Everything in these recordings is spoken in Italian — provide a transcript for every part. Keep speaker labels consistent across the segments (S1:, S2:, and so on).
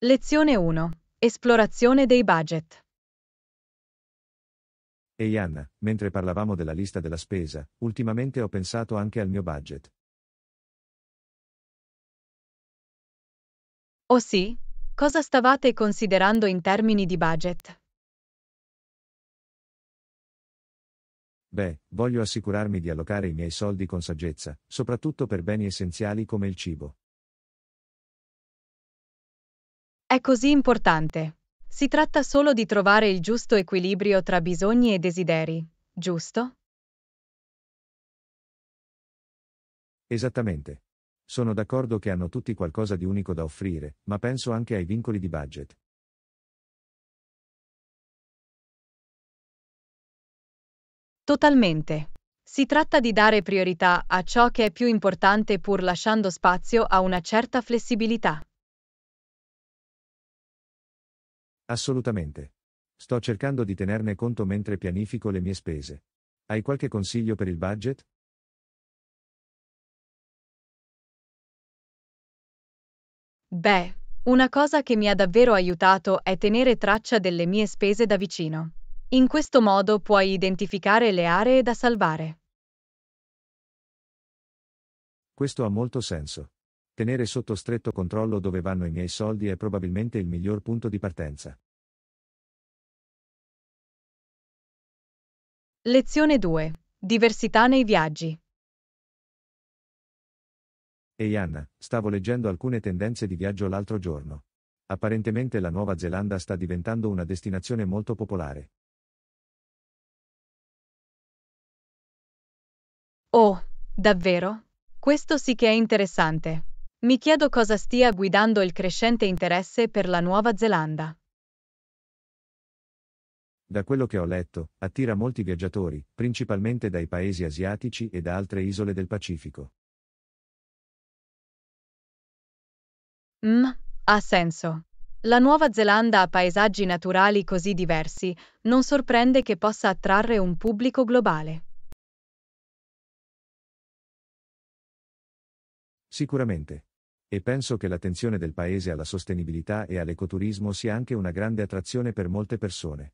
S1: Lezione 1. Esplorazione dei budget.
S2: Ehi Anna, mentre parlavamo della lista della spesa, ultimamente ho pensato anche al mio budget.
S1: Oh sì? Cosa stavate considerando in termini di budget?
S2: Beh, voglio assicurarmi di allocare i miei soldi con saggezza, soprattutto per beni essenziali come il cibo.
S1: È così importante. Si tratta solo di trovare il giusto equilibrio tra bisogni e desideri, giusto?
S2: Esattamente. Sono d'accordo che hanno tutti qualcosa di unico da offrire, ma penso anche ai vincoli di budget.
S1: Totalmente. Si tratta di dare priorità a ciò che è più importante pur lasciando spazio a una certa flessibilità.
S2: Assolutamente. Sto cercando di tenerne conto mentre pianifico le mie spese. Hai qualche consiglio per il budget?
S1: Beh, una cosa che mi ha davvero aiutato è tenere traccia delle mie spese da vicino. In questo modo puoi identificare le aree da salvare.
S2: Questo ha molto senso. Tenere sotto stretto controllo dove vanno i miei soldi è probabilmente il miglior punto di partenza.
S1: Lezione 2. Diversità nei viaggi.
S2: Ehi Anna, stavo leggendo alcune tendenze di viaggio l'altro giorno. Apparentemente la Nuova Zelanda sta diventando una destinazione molto popolare.
S1: Oh, davvero? Questo sì che è interessante. Mi chiedo cosa stia guidando il crescente interesse per la Nuova Zelanda.
S2: Da quello che ho letto, attira molti viaggiatori, principalmente dai paesi asiatici e da altre isole del Pacifico.
S1: Mm, ha senso. La Nuova Zelanda ha paesaggi naturali così diversi, non sorprende che possa attrarre un pubblico globale.
S2: Sicuramente. E penso che l'attenzione del paese alla sostenibilità e all'ecoturismo sia anche una grande attrazione per molte persone.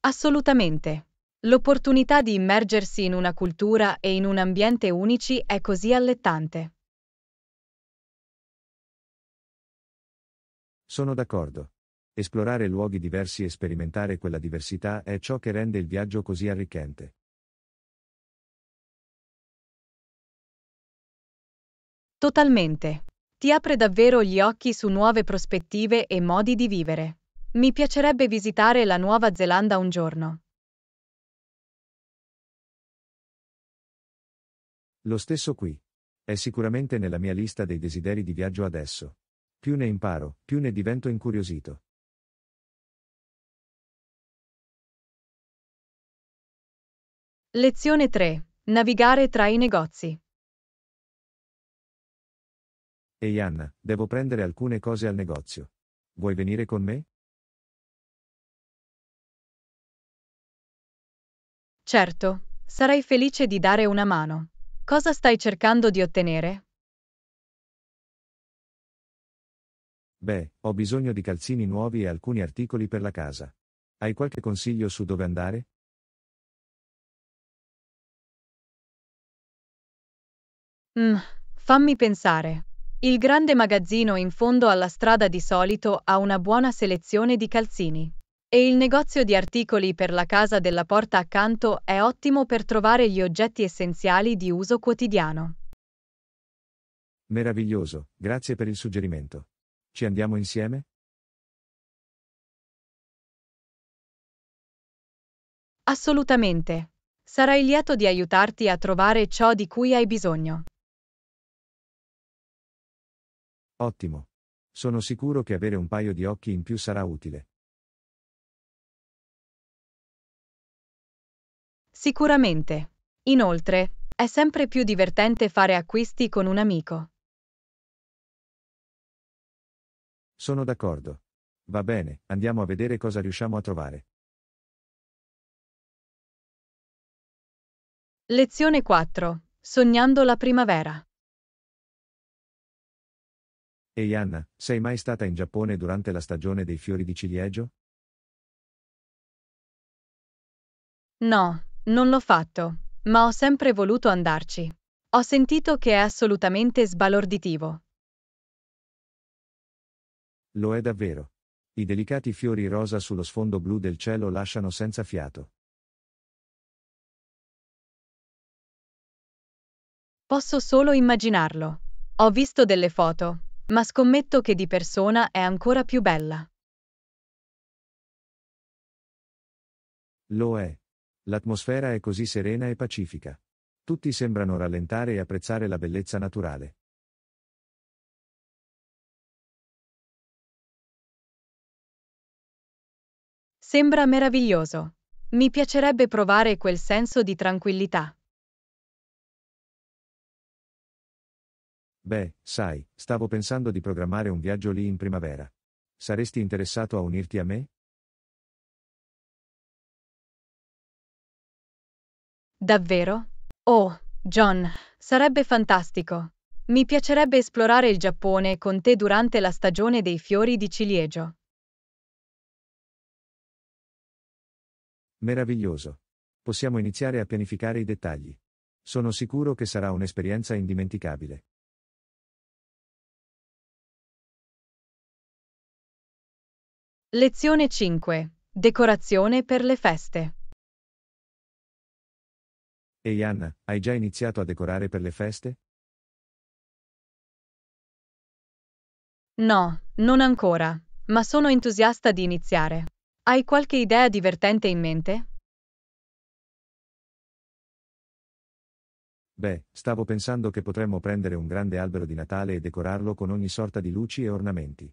S1: Assolutamente. L'opportunità di immergersi in una cultura e in un ambiente unici è così allettante.
S2: Sono d'accordo. Esplorare luoghi diversi e sperimentare quella diversità è ciò che rende il viaggio così arricchente.
S1: Totalmente. Ti apre davvero gli occhi su nuove prospettive e modi di vivere. Mi piacerebbe visitare la Nuova Zelanda un giorno.
S2: Lo stesso qui. È sicuramente nella mia lista dei desideri di viaggio adesso. Più ne imparo, più ne divento incuriosito.
S1: Lezione 3. Navigare tra i negozi.
S2: Ehi Anna, devo prendere alcune cose al negozio. Vuoi venire con me?
S1: Certo, sarei felice di dare una mano. Cosa stai cercando di ottenere?
S2: Beh, ho bisogno di calzini nuovi e alcuni articoli per la casa. Hai qualche consiglio su dove andare?
S1: Mm, fammi pensare. Il grande magazzino in fondo alla strada di solito ha una buona selezione di calzini. E il negozio di articoli per la casa della porta accanto è ottimo per trovare gli oggetti essenziali di uso quotidiano.
S2: Meraviglioso, grazie per il suggerimento. Ci andiamo insieme?
S1: Assolutamente. Sarai lieto di aiutarti a trovare ciò di cui hai bisogno.
S2: Ottimo. Sono sicuro che avere un paio di occhi in più sarà utile.
S1: Sicuramente. Inoltre, è sempre più divertente fare acquisti con un amico.
S2: Sono d'accordo. Va bene, andiamo a vedere cosa riusciamo a trovare.
S1: Lezione 4. Sognando la primavera.
S2: Ehi Anna, sei mai stata in Giappone durante la stagione dei fiori di ciliegio?
S1: No, non l'ho fatto, ma ho sempre voluto andarci. Ho sentito che è assolutamente sbalorditivo.
S2: Lo è davvero. I delicati fiori rosa sullo sfondo blu del cielo lasciano senza fiato.
S1: Posso solo immaginarlo. Ho visto delle foto, ma scommetto che di persona è ancora più bella.
S2: Lo è. L'atmosfera è così serena e pacifica. Tutti sembrano rallentare e apprezzare la bellezza naturale.
S1: Sembra meraviglioso. Mi piacerebbe provare quel senso di tranquillità.
S2: Beh, sai, stavo pensando di programmare un viaggio lì in primavera. Saresti interessato a unirti a me?
S1: Davvero? Oh, John, sarebbe fantastico. Mi piacerebbe esplorare il Giappone con te durante la stagione dei fiori di ciliegio.
S2: Meraviglioso. Possiamo iniziare a pianificare i dettagli. Sono sicuro che sarà un'esperienza indimenticabile.
S1: Lezione 5. Decorazione per le feste.
S2: Ehi Anna, hai già iniziato a decorare per le feste?
S1: No, non ancora, ma sono entusiasta di iniziare. Hai qualche idea divertente in mente?
S2: Beh, stavo pensando che potremmo prendere un grande albero di Natale e decorarlo con ogni sorta di luci e ornamenti.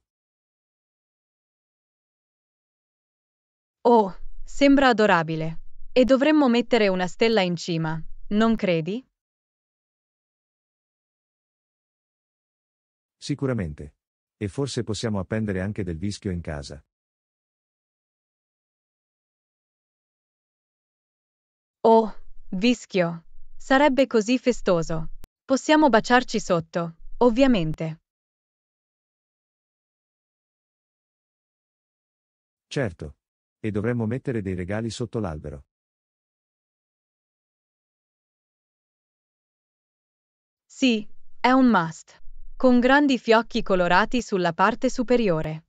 S1: Oh, sembra adorabile. E dovremmo mettere una stella in cima, non credi?
S2: Sicuramente. E forse possiamo appendere anche del vischio in casa.
S1: Oh, vischio. Sarebbe così festoso. Possiamo baciarci sotto, ovviamente.
S2: Certo. E dovremmo mettere dei regali sotto l'albero.
S1: Sì, è un must. Con grandi fiocchi colorati sulla parte superiore.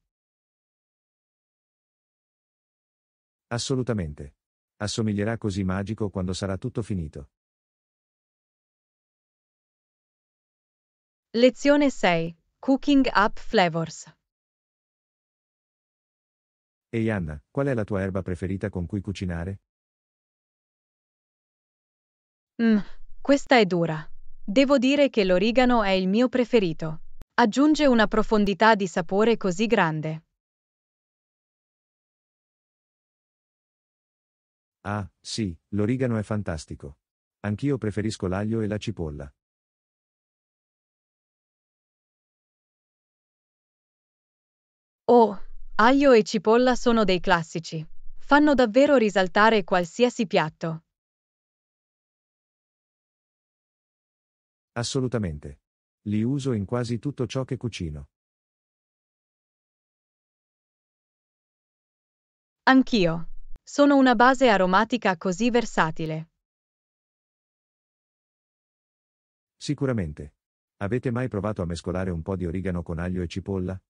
S2: Assolutamente. Assomiglierà così magico quando sarà tutto finito.
S1: Lezione 6. Cooking Up Flavors.
S2: Ehi Anna, qual è la tua erba preferita con cui cucinare?
S1: Mmm, questa è dura. Devo dire che l'origano è il mio preferito. Aggiunge una profondità di sapore così grande.
S2: Ah, sì, l'origano è fantastico. Anch'io preferisco l'aglio e la cipolla.
S1: Oh, aglio e cipolla sono dei classici. Fanno davvero risaltare qualsiasi piatto.
S2: Assolutamente. Li uso in quasi tutto ciò che cucino.
S1: Anch'io. Sono una base aromatica così versatile.
S2: Sicuramente. Avete mai provato a mescolare un po' di origano con aglio e cipolla?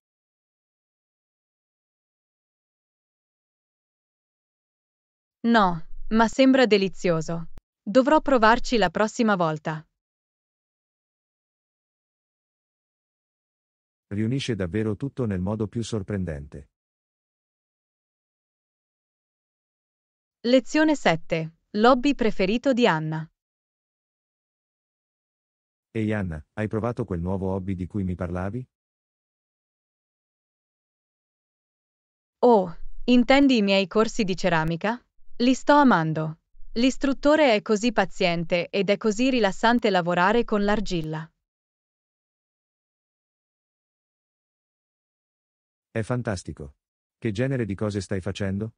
S1: No, ma sembra delizioso. Dovrò provarci la prossima volta.
S2: Riunisce davvero tutto nel modo più sorprendente.
S1: Lezione 7. L'hobby preferito di Anna.
S2: Ehi Anna, hai provato quel nuovo hobby di cui mi parlavi?
S1: Oh, intendi i miei corsi di ceramica? Li sto amando. L'istruttore è così paziente ed è così rilassante lavorare con l'argilla.
S2: È fantastico. Che genere di cose stai facendo?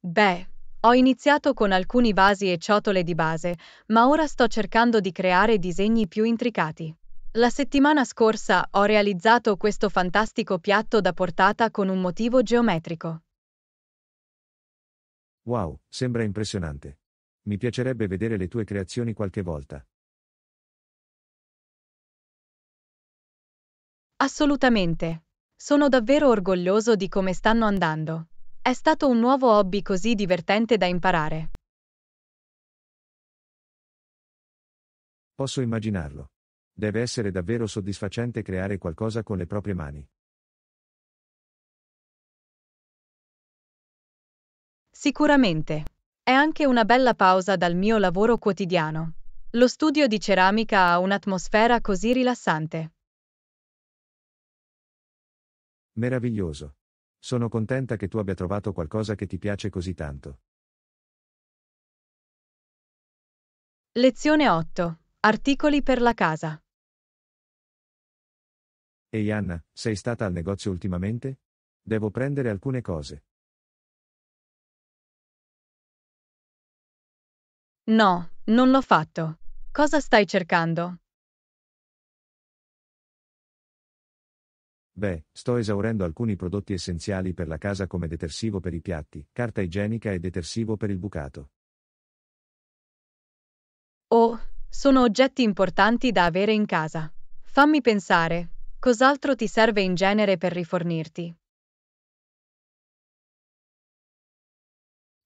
S1: Beh, Ho iniziato con alcuni vasi e ciotole di base, ma ora sto cercando di creare disegni più intricati. La settimana scorsa ho realizzato questo fantastico piatto da portata con un motivo geometrico.
S2: Wow, sembra impressionante. Mi piacerebbe vedere le tue creazioni qualche volta.
S1: Assolutamente. Sono davvero orgoglioso di come stanno andando. È stato un nuovo hobby così divertente da imparare.
S2: Posso immaginarlo. Deve essere davvero soddisfacente creare qualcosa con le proprie mani.
S1: Sicuramente. È anche una bella pausa dal mio lavoro quotidiano. Lo studio di ceramica ha un'atmosfera così rilassante.
S2: Meraviglioso. Sono contenta che tu abbia trovato qualcosa che ti piace così tanto.
S1: Lezione 8. Articoli per la casa.
S2: Ehi Anna, sei stata al negozio ultimamente? Devo prendere alcune cose.
S1: No, non l'ho fatto. Cosa stai cercando?
S2: Beh, sto esaurendo alcuni prodotti essenziali per la casa come detersivo per i piatti, carta igienica e detersivo per il bucato.
S1: Oh, sono oggetti importanti da avere in casa. Fammi pensare, cos'altro ti serve in genere per rifornirti?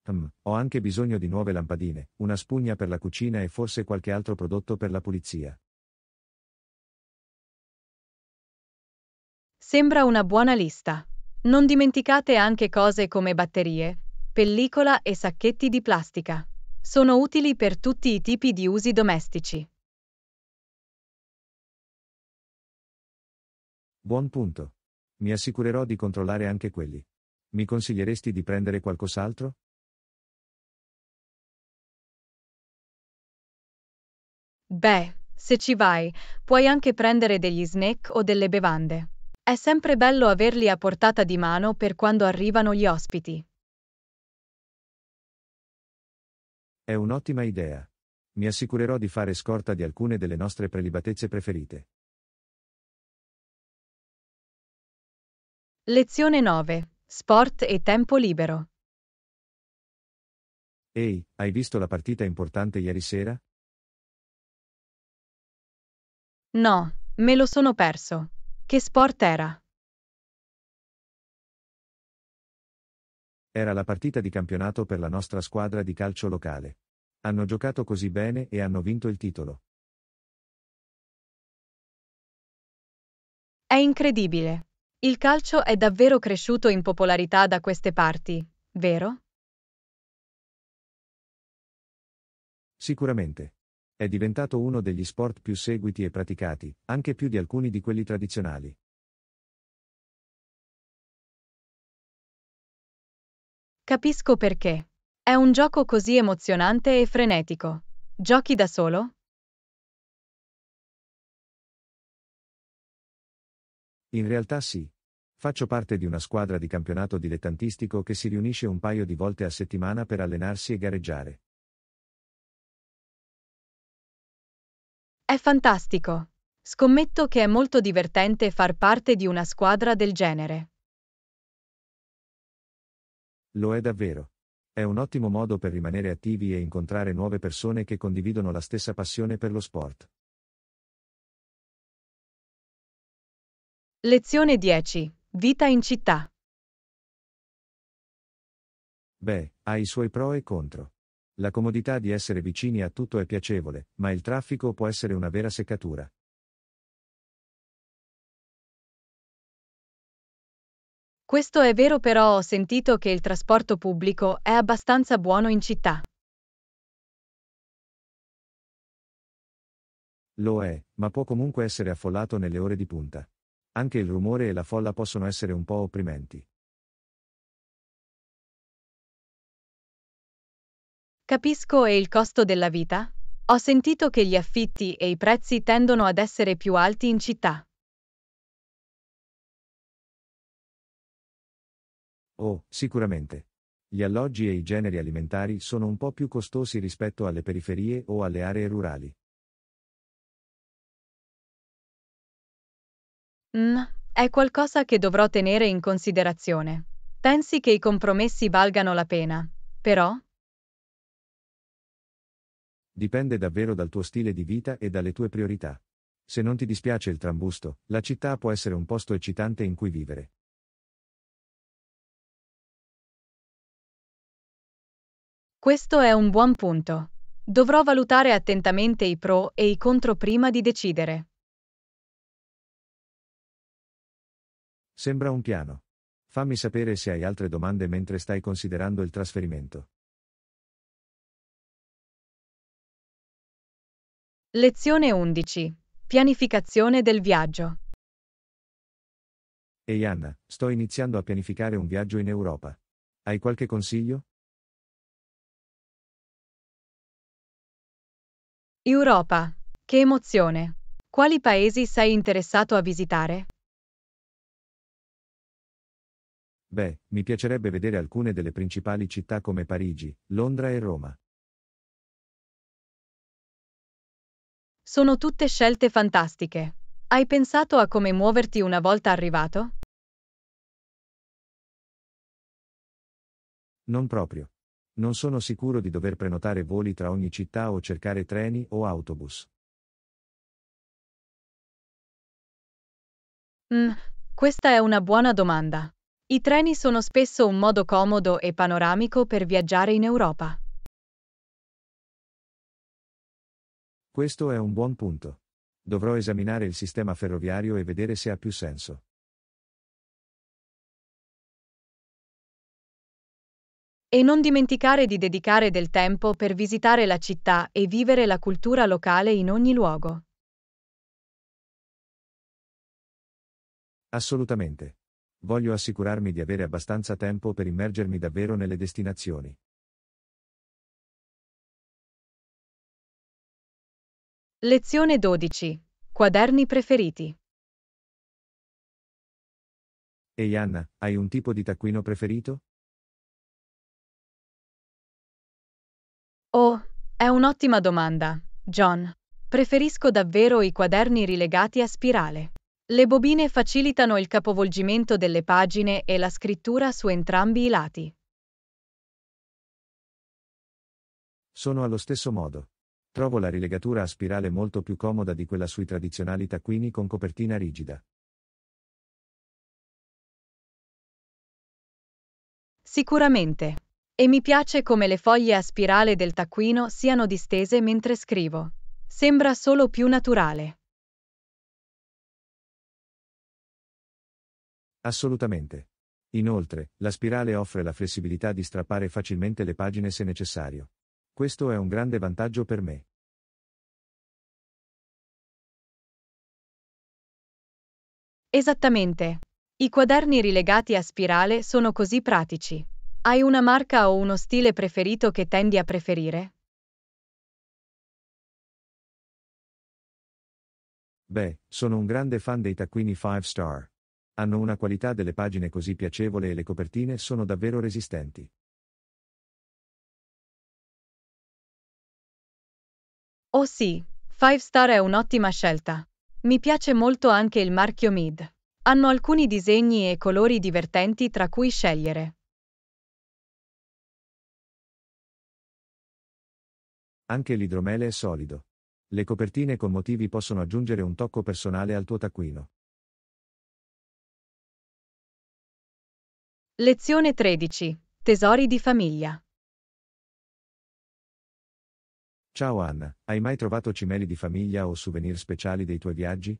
S2: Hmm, ho anche bisogno di nuove lampadine, una spugna per la cucina e forse qualche altro prodotto per la pulizia.
S1: Sembra una buona lista. Non dimenticate anche cose come batterie, pellicola e sacchetti di plastica. Sono utili per tutti i tipi di usi domestici.
S2: Buon punto. Mi assicurerò di controllare anche quelli. Mi consiglieresti di prendere qualcos'altro?
S1: Beh, se ci vai, puoi anche prendere degli snack o delle bevande. È sempre bello averli a portata di mano per quando arrivano gli ospiti.
S2: È un'ottima idea. Mi assicurerò di fare scorta di alcune delle nostre prelibatezze preferite.
S1: Lezione 9. Sport e tempo libero.
S2: Ehi, hai visto la partita importante ieri sera?
S1: No, me lo sono perso. Che sport era?
S2: Era la partita di campionato per la nostra squadra di calcio locale. Hanno giocato così bene e hanno vinto il titolo.
S1: È incredibile. Il calcio è davvero cresciuto in popolarità da queste parti, vero?
S2: Sicuramente. È diventato uno degli sport più seguiti e praticati, anche più di alcuni di quelli tradizionali.
S1: Capisco perché. È un gioco così emozionante e frenetico. Giochi da solo?
S2: In realtà sì. Faccio parte di una squadra di campionato dilettantistico che si riunisce un paio di volte a settimana per allenarsi e gareggiare.
S1: È fantastico. Scommetto che è molto divertente far parte di una squadra del genere.
S2: Lo è davvero. È un ottimo modo per rimanere attivi e incontrare nuove persone che condividono la stessa passione per lo sport.
S1: Lezione 10. Vita in città.
S2: Beh, ha i suoi pro e contro. La comodità di essere vicini a tutto è piacevole, ma il traffico può essere una vera seccatura.
S1: Questo è vero però ho sentito che il trasporto pubblico è abbastanza buono in città.
S2: Lo è, ma può comunque essere affollato nelle ore di punta. Anche il rumore e la folla possono essere un po' opprimenti.
S1: Capisco e il costo della vita? Ho sentito che gli affitti e i prezzi tendono ad essere più alti in città.
S2: Oh, sicuramente. Gli alloggi e i generi alimentari sono un po' più costosi rispetto alle periferie o alle aree rurali.
S1: Mm, è qualcosa che dovrò tenere in considerazione. Pensi che i compromessi valgano la pena, però?
S2: Dipende davvero dal tuo stile di vita e dalle tue priorità. Se non ti dispiace il trambusto, la città può essere un posto eccitante in cui vivere.
S1: Questo è un buon punto. Dovrò valutare attentamente i pro e i contro prima di decidere.
S2: Sembra un piano. Fammi sapere se hai altre domande mentre stai considerando il trasferimento.
S1: Lezione 11. Pianificazione del viaggio.
S2: Ehi Anna, sto iniziando a pianificare un viaggio in Europa. Hai qualche consiglio?
S1: Europa. Che emozione. Quali paesi sei interessato a visitare?
S2: Beh, mi piacerebbe vedere alcune delle principali città come Parigi, Londra e Roma.
S1: Sono tutte scelte fantastiche. Hai pensato a come muoverti una volta arrivato?
S2: Non proprio. Non sono sicuro di dover prenotare voli tra ogni città o cercare treni o autobus.
S1: Mm, questa è una buona domanda. I treni sono spesso un modo comodo e panoramico per viaggiare in Europa.
S2: Questo è un buon punto. Dovrò esaminare il sistema ferroviario e vedere se ha più senso.
S1: E non dimenticare di dedicare del tempo per visitare la città e vivere la cultura locale in ogni luogo.
S2: Assolutamente. Voglio assicurarmi di avere abbastanza tempo per immergermi davvero nelle destinazioni.
S1: Lezione 12. Quaderni preferiti.
S2: Ehi Anna, hai un tipo di taccuino preferito?
S1: Oh, è un'ottima domanda, John. Preferisco davvero i quaderni rilegati a spirale. Le bobine facilitano il capovolgimento delle pagine e la scrittura su entrambi i lati.
S2: Sono allo stesso modo. Trovo la rilegatura a spirale molto più comoda di quella sui tradizionali taccuini con copertina rigida.
S1: Sicuramente. E mi piace come le foglie a spirale del taccuino siano distese mentre scrivo. Sembra solo più naturale.
S2: Assolutamente. Inoltre, la spirale offre la flessibilità di strappare facilmente le pagine se necessario. Questo è un grande vantaggio per me.
S1: Esattamente. I quaderni rilegati a spirale sono così pratici. Hai una marca o uno stile preferito che tendi a preferire?
S2: Beh, sono un grande fan dei taccuini 5 star. Hanno una qualità delle pagine così piacevole e le copertine sono davvero resistenti.
S1: Oh sì, Five Star è un'ottima scelta. Mi piace molto anche il marchio Mid. Hanno alcuni disegni e colori divertenti tra cui scegliere.
S2: Anche l'idromele è solido. Le copertine con motivi possono aggiungere un tocco personale al tuo taccuino.
S1: Lezione 13. Tesori di famiglia.
S2: Ciao Anna, hai mai trovato cimeli di famiglia o souvenir speciali dei tuoi viaggi?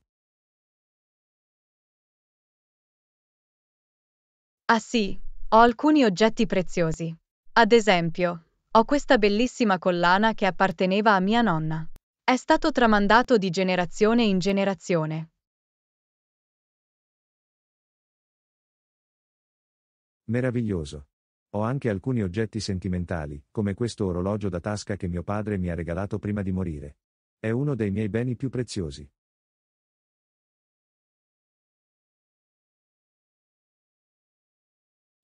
S1: Ah sì, ho alcuni oggetti preziosi. Ad esempio, ho questa bellissima collana che apparteneva a mia nonna. È stato tramandato di generazione in generazione.
S2: Meraviglioso. Ho anche alcuni oggetti sentimentali, come questo orologio da tasca che mio padre mi ha regalato prima di morire. È uno dei miei beni più preziosi.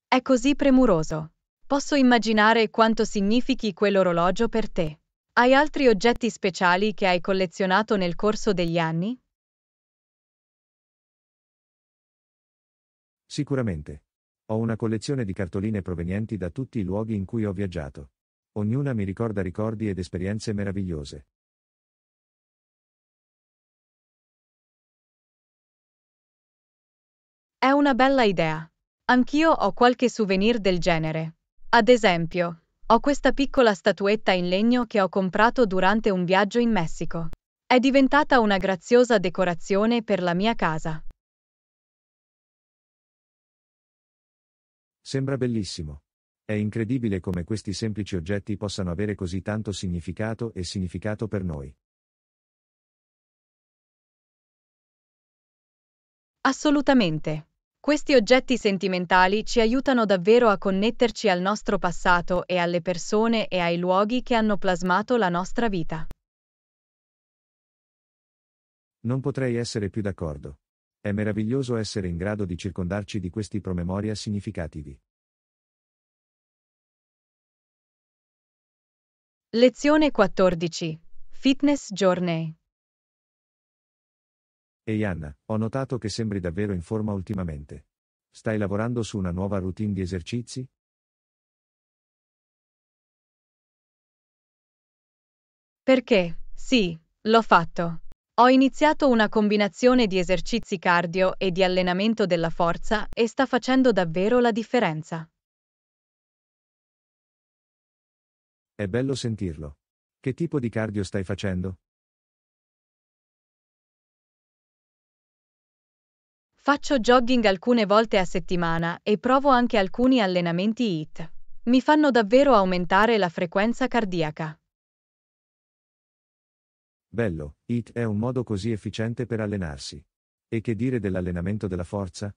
S1: È così premuroso. Posso immaginare quanto significhi quell'orologio per te. Hai altri oggetti speciali che hai collezionato nel corso degli anni?
S2: Sicuramente. Ho una collezione di cartoline provenienti da tutti i luoghi in cui ho viaggiato. Ognuna mi ricorda ricordi ed esperienze meravigliose.
S1: È una bella idea. Anch'io ho qualche souvenir del genere. Ad esempio, ho questa piccola statuetta in legno che ho comprato durante un viaggio in Messico. È diventata una graziosa decorazione per la mia casa.
S2: Sembra bellissimo. È incredibile come questi semplici oggetti possano avere così tanto significato e significato per noi.
S1: Assolutamente. Questi oggetti sentimentali ci aiutano davvero a connetterci al nostro passato e alle persone e ai luoghi che hanno plasmato la nostra vita.
S2: Non potrei essere più d'accordo. È meraviglioso essere in grado di circondarci di questi promemoria significativi.
S1: Lezione 14. Fitness Journey.
S2: Ehi Anna, ho notato che sembri davvero in forma ultimamente. Stai lavorando su una nuova routine di esercizi?
S1: Perché, sì, l'ho fatto. Ho iniziato una combinazione di esercizi cardio e di allenamento della forza e sta facendo davvero la differenza.
S2: È bello sentirlo. Che tipo di cardio stai facendo?
S1: Faccio jogging alcune volte a settimana e provo anche alcuni allenamenti HIIT. Mi fanno davvero aumentare la frequenza cardiaca.
S2: Bello, HIIT è un modo così efficiente per allenarsi. E che dire dell'allenamento della forza?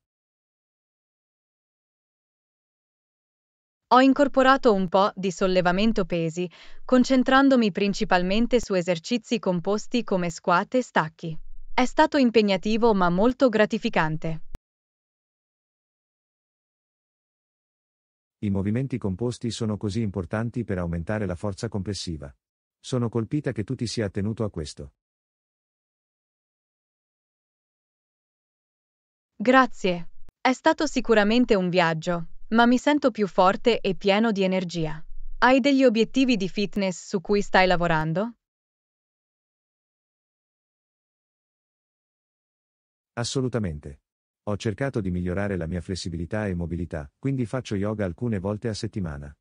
S1: Ho incorporato un po' di sollevamento pesi, concentrandomi principalmente su esercizi composti come squat e stacchi. È stato impegnativo ma molto gratificante.
S2: I movimenti composti sono così importanti per aumentare la forza complessiva. Sono colpita che tu ti sia attenuto a questo.
S1: Grazie. È stato sicuramente un viaggio, ma mi sento più forte e pieno di energia. Hai degli obiettivi di fitness su cui stai lavorando?
S2: Assolutamente. Ho cercato di migliorare la mia flessibilità e mobilità, quindi faccio yoga alcune volte a settimana.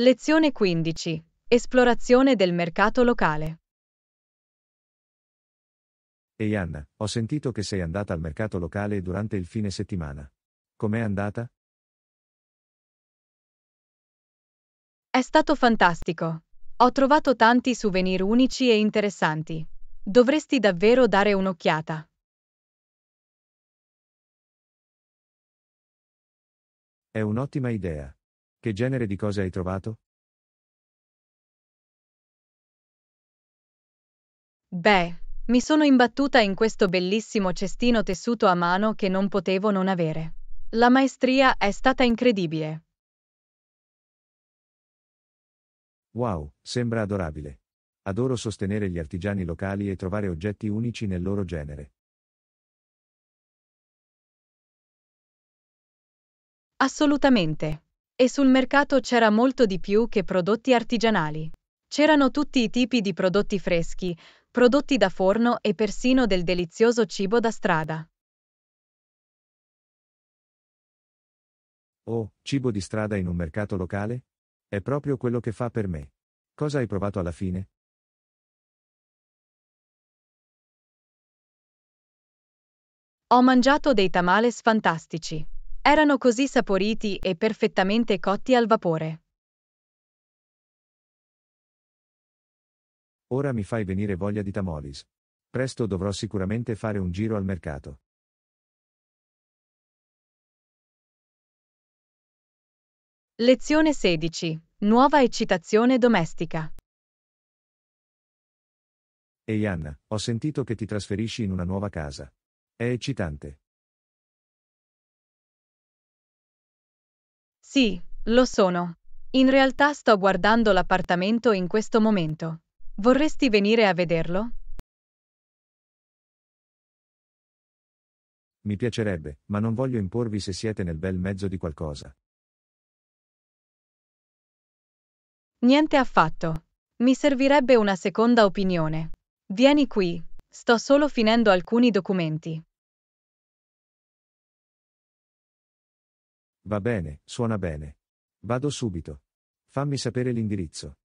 S1: Lezione 15. Esplorazione del mercato locale.
S2: Ehi Anna, ho sentito che sei andata al mercato locale durante il fine settimana. Com'è andata?
S1: È stato fantastico. Ho trovato tanti souvenir unici e interessanti. Dovresti davvero dare un'occhiata.
S2: È un'ottima idea. Che genere di cose hai trovato?
S1: Beh, mi sono imbattuta in questo bellissimo cestino tessuto a mano che non potevo non avere. La maestria è stata incredibile.
S2: Wow, sembra adorabile. Adoro sostenere gli artigiani locali e trovare oggetti unici nel loro genere.
S1: Assolutamente. E sul mercato c'era molto di più che prodotti artigianali. C'erano tutti i tipi di prodotti freschi, prodotti da forno e persino del delizioso cibo da strada.
S2: Oh, cibo di strada in un mercato locale? È proprio quello che fa per me. Cosa hai provato alla fine?
S1: Ho mangiato dei tamales fantastici. Erano così saporiti e perfettamente cotti al vapore.
S2: Ora mi fai venire voglia di tamolis. Presto dovrò sicuramente fare un giro al mercato.
S1: Lezione 16. Nuova eccitazione domestica.
S2: Ehi Anna, ho sentito che ti trasferisci in una nuova casa. È eccitante.
S1: Sì, lo sono. In realtà sto guardando l'appartamento in questo momento. Vorresti venire a vederlo?
S2: Mi piacerebbe, ma non voglio imporvi se siete nel bel mezzo di qualcosa.
S1: Niente affatto. Mi servirebbe una seconda opinione. Vieni qui, sto solo finendo alcuni documenti.
S2: Va bene, suona bene. Vado subito. Fammi sapere l'indirizzo.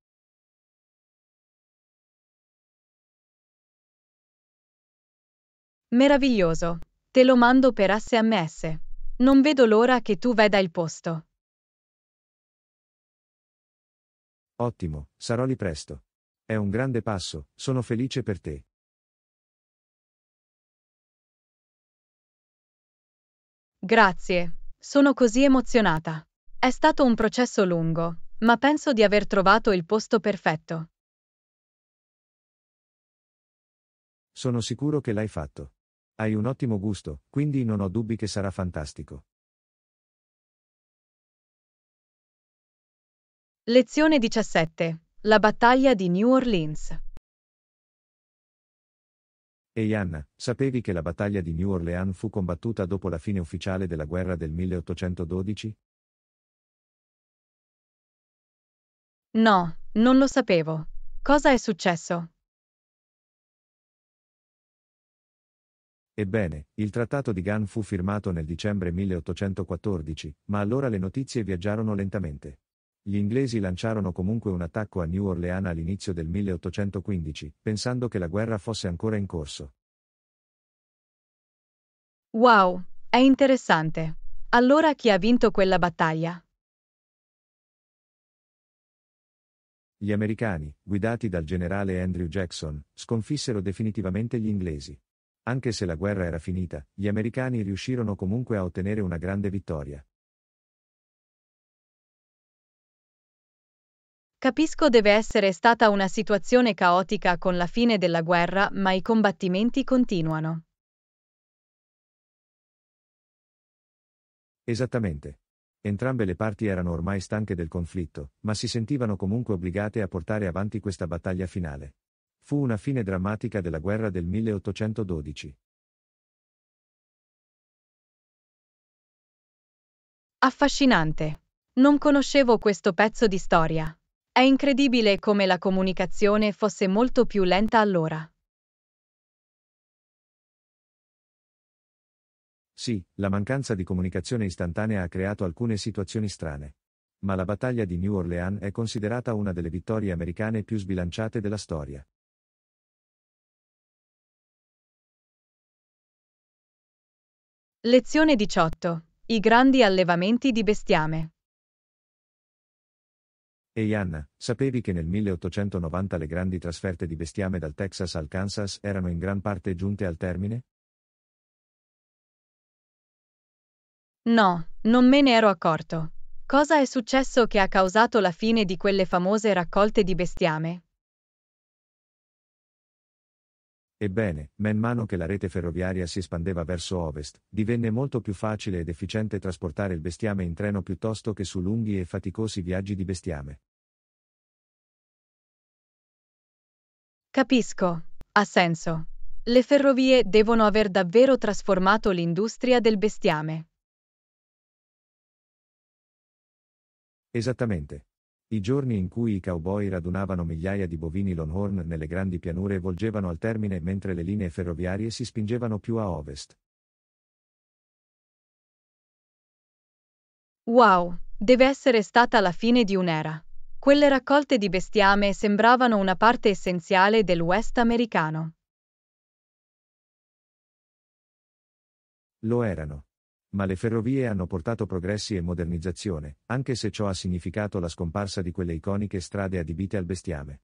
S1: Meraviglioso. Te lo mando per SMS. Non vedo l'ora che tu veda il posto.
S2: Ottimo, sarò lì presto. È un grande passo, sono felice per te.
S1: Grazie, sono così emozionata. È stato un processo lungo, ma penso di aver trovato il posto perfetto.
S2: Sono sicuro che l'hai fatto. Hai un ottimo gusto, quindi non ho dubbi che sarà fantastico.
S1: Lezione 17. La battaglia di New Orleans.
S2: Ehi Anna, sapevi che la battaglia di New Orleans fu combattuta dopo la fine ufficiale della guerra del 1812?
S1: No, non lo sapevo. Cosa è successo?
S2: Ebbene, il trattato di Gunn fu firmato nel dicembre 1814, ma allora le notizie viaggiarono lentamente. Gli inglesi lanciarono comunque un attacco a New Orleans all'inizio del 1815, pensando che la guerra fosse ancora in corso.
S1: Wow, è interessante. Allora chi ha vinto quella battaglia?
S2: Gli americani, guidati dal generale Andrew Jackson, sconfissero definitivamente gli inglesi. Anche se la guerra era finita, gli americani riuscirono comunque a ottenere una grande vittoria.
S1: Capisco deve essere stata una situazione caotica con la fine della guerra, ma i combattimenti continuano.
S2: Esattamente. Entrambe le parti erano ormai stanche del conflitto, ma si sentivano comunque obbligate a portare avanti questa battaglia finale. Fu una fine drammatica della guerra del 1812.
S1: Affascinante. Non conoscevo questo pezzo di storia. È incredibile come la comunicazione fosse molto più lenta allora.
S2: Sì, la mancanza di comunicazione istantanea ha creato alcune situazioni strane. Ma la battaglia di New Orleans è considerata una delle vittorie americane più sbilanciate della storia.
S1: Lezione 18. I grandi allevamenti di bestiame.
S2: Ehi Anna, sapevi che nel 1890 le grandi trasferte di bestiame dal Texas al Kansas erano in gran parte giunte al termine?
S1: No, non me ne ero accorto. Cosa è successo che ha causato la fine di quelle famose raccolte di bestiame?
S2: Ebbene, man mano che la rete ferroviaria si espandeva verso ovest, divenne molto più facile ed efficiente trasportare il bestiame in treno piuttosto che su lunghi e faticosi viaggi di bestiame.
S1: Capisco. Ha senso. Le ferrovie devono aver davvero trasformato l'industria del bestiame.
S2: Esattamente. I giorni in cui i cowboy radunavano migliaia di bovini Longhorn nelle grandi pianure volgevano al termine mentre le linee ferroviarie si spingevano più a ovest.
S1: Wow, deve essere stata la fine di un'era. Quelle raccolte di bestiame sembravano una parte essenziale del West americano.
S2: Lo erano ma le ferrovie hanno portato progressi e modernizzazione, anche se ciò ha significato la scomparsa di quelle iconiche strade adibite al bestiame.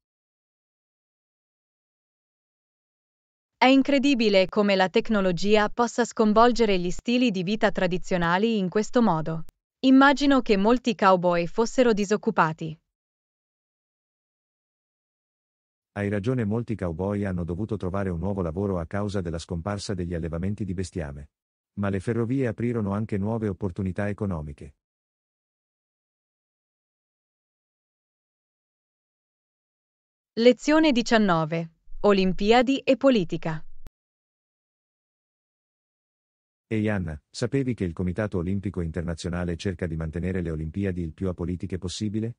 S1: È incredibile come la tecnologia possa sconvolgere gli stili di vita tradizionali in questo modo. Immagino che molti cowboy fossero disoccupati.
S2: Hai ragione, molti cowboy hanno dovuto trovare un nuovo lavoro a causa della scomparsa degli allevamenti di bestiame. Ma le ferrovie aprirono anche nuove opportunità economiche.
S1: Lezione 19. Olimpiadi e politica.
S2: Ehi Anna, sapevi che il Comitato Olimpico Internazionale cerca di mantenere le Olimpiadi il più apolitiche possibile?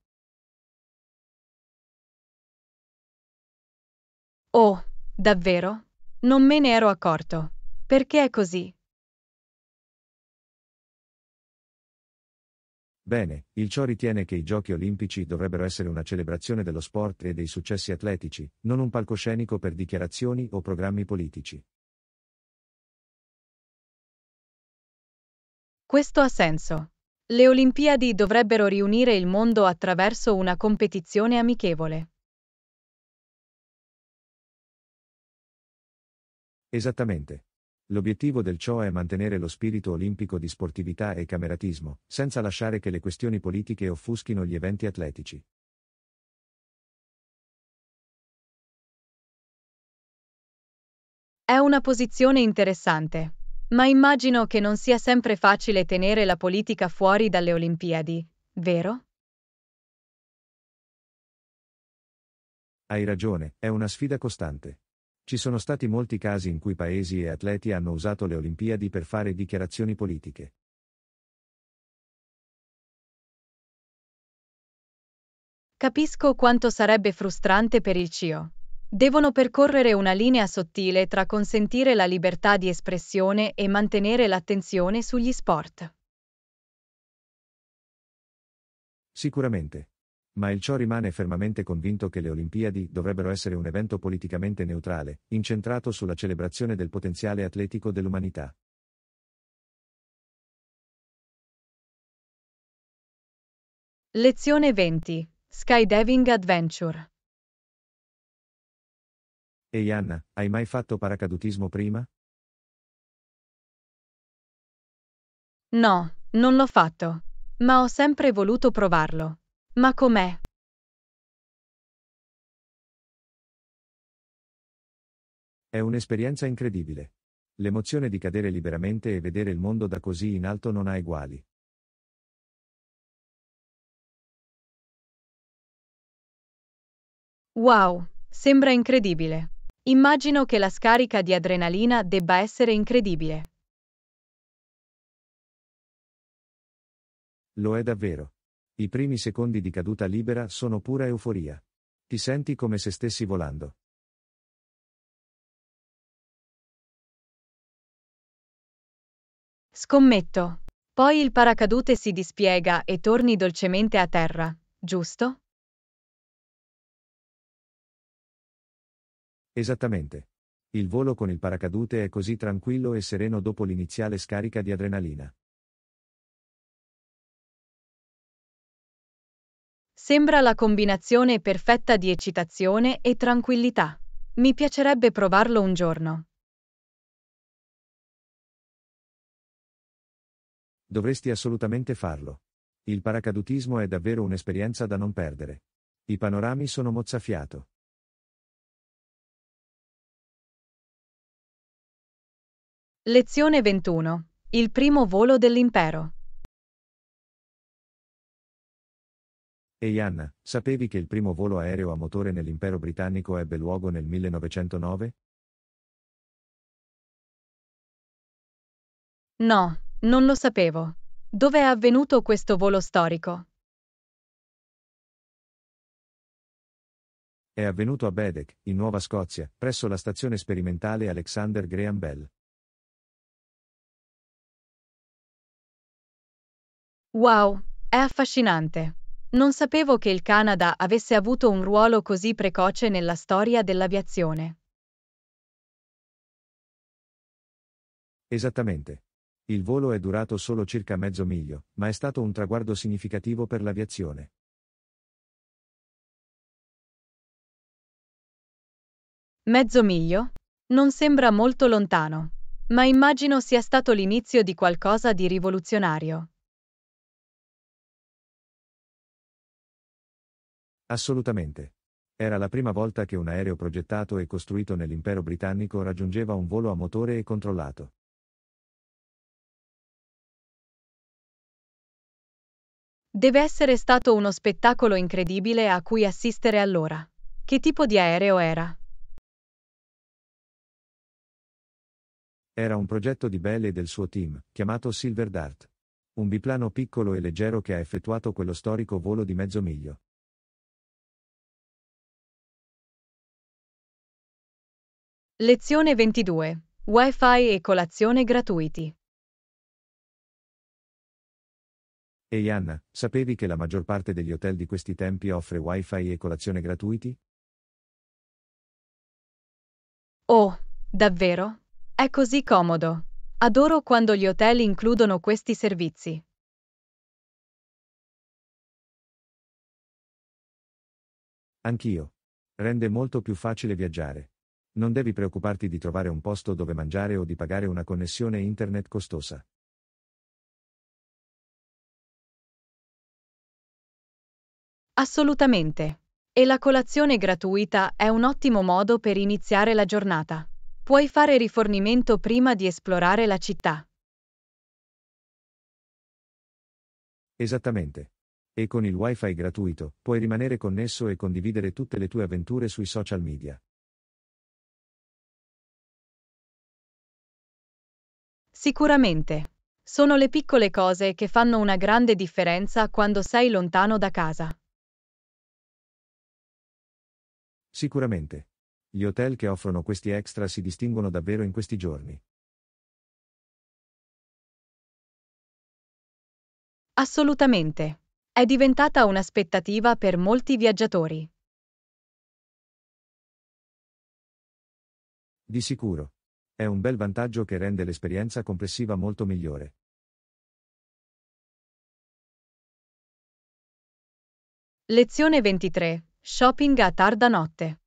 S1: Oh, davvero? Non me ne ero accorto. Perché è così?
S2: Bene, il ciò ritiene che i Giochi Olimpici dovrebbero essere una celebrazione dello sport e dei successi atletici, non un palcoscenico per dichiarazioni o programmi politici.
S1: Questo ha senso. Le Olimpiadi dovrebbero riunire il mondo attraverso una competizione amichevole.
S2: Esattamente. L'obiettivo del ciò è mantenere lo spirito olimpico di sportività e cameratismo, senza lasciare che le questioni politiche offuschino gli eventi atletici.
S1: È una posizione interessante, ma immagino che non sia sempre facile tenere la politica fuori dalle Olimpiadi, vero?
S2: Hai ragione, è una sfida costante. Ci sono stati molti casi in cui paesi e atleti hanno usato le Olimpiadi per fare dichiarazioni politiche.
S1: Capisco quanto sarebbe frustrante per il CIO. Devono percorrere una linea sottile tra consentire la libertà di espressione e mantenere l'attenzione sugli sport.
S2: Sicuramente. Ma il ciò rimane fermamente convinto che le Olimpiadi dovrebbero essere un evento politicamente neutrale, incentrato sulla celebrazione del potenziale atletico dell'umanità.
S1: Lezione 20. Skydiving Adventure.
S2: Ehi Anna, hai mai fatto paracadutismo prima?
S1: No, non l'ho fatto. Ma ho sempre voluto provarlo. Ma com'è?
S2: È un'esperienza incredibile. L'emozione di cadere liberamente e vedere il mondo da così in alto non ha eguali.
S1: Wow, sembra incredibile. Immagino che la scarica di adrenalina debba essere incredibile.
S2: Lo è davvero. I primi secondi di caduta libera sono pura euforia. Ti senti come se stessi volando.
S1: Scommetto. Poi il paracadute si dispiega e torni dolcemente a terra, giusto?
S2: Esattamente. Il volo con il paracadute è così tranquillo e sereno dopo l'iniziale scarica di adrenalina.
S1: Sembra la combinazione perfetta di eccitazione e tranquillità. Mi piacerebbe provarlo un giorno.
S2: Dovresti assolutamente farlo. Il paracadutismo è davvero un'esperienza da non perdere. I panorami sono mozzafiato.
S1: Lezione 21. Il primo volo dell'impero.
S2: Ehi Anna, sapevi che il primo volo aereo a motore nell'impero britannico ebbe luogo nel 1909?
S1: No, non lo sapevo. Dove è avvenuto questo volo storico?
S2: È avvenuto a Bedek, in Nuova Scozia, presso la stazione sperimentale Alexander Graham Bell.
S1: Wow, è affascinante. Non sapevo che il Canada avesse avuto un ruolo così precoce nella storia dell'aviazione.
S2: Esattamente. Il volo è durato solo circa mezzo miglio, ma è stato un traguardo significativo per l'aviazione.
S1: Mezzo miglio? Non sembra molto lontano, ma immagino sia stato l'inizio di qualcosa di rivoluzionario.
S2: Assolutamente. Era la prima volta che un aereo progettato e costruito nell'impero britannico raggiungeva un volo a motore e controllato.
S1: Deve essere stato uno spettacolo incredibile a cui assistere allora. Che tipo di aereo era?
S2: Era un progetto di Bell e del suo team, chiamato Silver Dart. Un biplano piccolo e leggero che ha effettuato quello storico volo di mezzo miglio.
S1: Lezione 22. Wi-Fi e colazione gratuiti.
S2: Ehi Anna, sapevi che la maggior parte degli hotel di questi tempi offre Wi-Fi e colazione gratuiti?
S1: Oh, davvero? È così comodo. Adoro quando gli hotel includono questi servizi.
S2: Anch'io. Rende molto più facile viaggiare. Non devi preoccuparti di trovare un posto dove mangiare o di pagare una connessione internet costosa.
S1: Assolutamente. E la colazione gratuita è un ottimo modo per iniziare la giornata. Puoi fare rifornimento prima di esplorare la città.
S2: Esattamente. E con il wifi gratuito, puoi rimanere connesso e condividere tutte le tue avventure sui social media.
S1: Sicuramente. Sono le piccole cose che fanno una grande differenza quando sei lontano da casa.
S2: Sicuramente. Gli hotel che offrono questi extra si distinguono davvero in questi giorni.
S1: Assolutamente. È diventata un'aspettativa per molti viaggiatori.
S2: Di sicuro. È un bel vantaggio che rende l'esperienza complessiva molto migliore.
S1: Lezione 23. Shopping a tarda notte.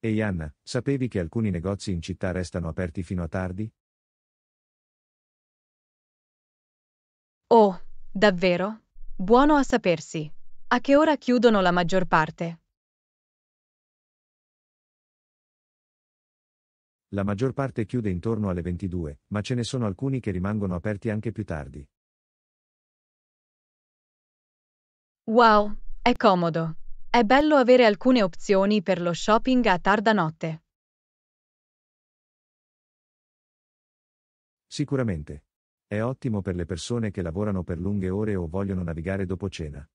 S2: Ehi Anna, sapevi che alcuni negozi in città restano aperti fino a tardi?
S1: Oh, davvero? Buono a sapersi. A che ora chiudono la maggior parte?
S2: La maggior parte chiude intorno alle 22, ma ce ne sono alcuni che rimangono aperti anche più tardi.
S1: Wow, è comodo. È bello avere alcune opzioni per lo shopping a tarda notte.
S2: Sicuramente. È ottimo per le persone che lavorano per lunghe ore o vogliono navigare dopo cena.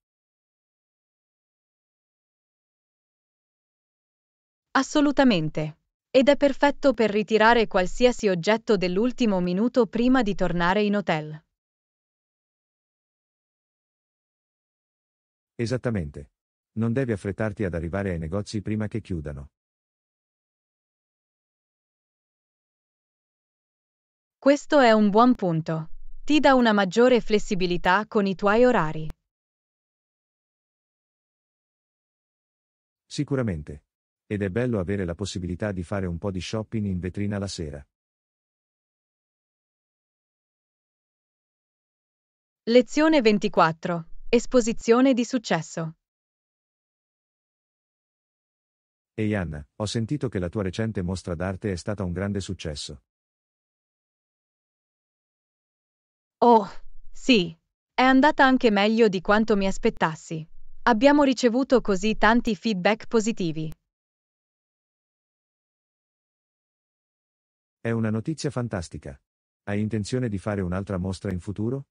S1: Assolutamente. Ed è perfetto per ritirare qualsiasi oggetto dell'ultimo minuto prima di tornare in hotel.
S2: Esattamente. Non devi affrettarti ad arrivare ai negozi prima che chiudano.
S1: Questo è un buon punto. Ti dà una maggiore flessibilità con i tuoi orari.
S2: Sicuramente. Ed è bello avere la possibilità di fare un po' di shopping in vetrina la sera.
S1: Lezione 24. Esposizione di successo.
S2: Ehi Anna, ho sentito che la tua recente mostra d'arte è stata un grande successo.
S1: Oh, sì. È andata anche meglio di quanto mi aspettassi. Abbiamo ricevuto così tanti feedback positivi.
S2: È una notizia fantastica. Hai intenzione di fare un'altra mostra in futuro?